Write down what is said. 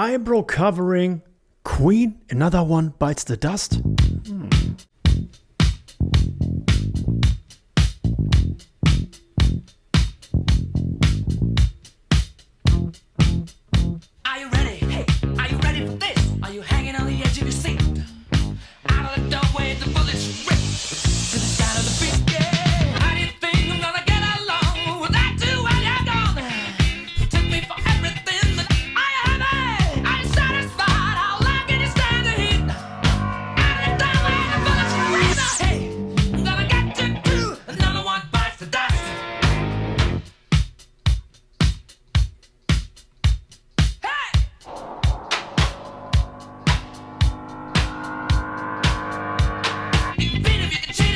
eyebrow covering. Queen, another one bites the dust. Beat him, you can cheat.